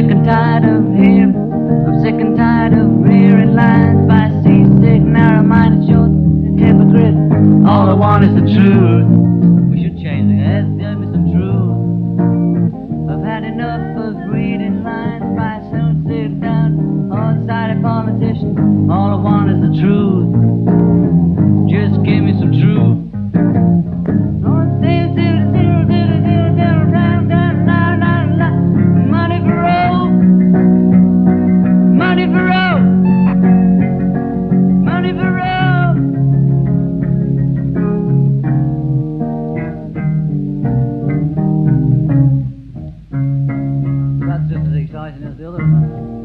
sick and tired of hearing. I'm sick and tired of rearing lines by seasick, narrow-minded, short hypocrite. All I want is the truth. We should change it. Yes, give me some truth. I've had enough of reading lines by some sit down, hard-sided politician. All I want is the truth. şahidiniz de olur mu?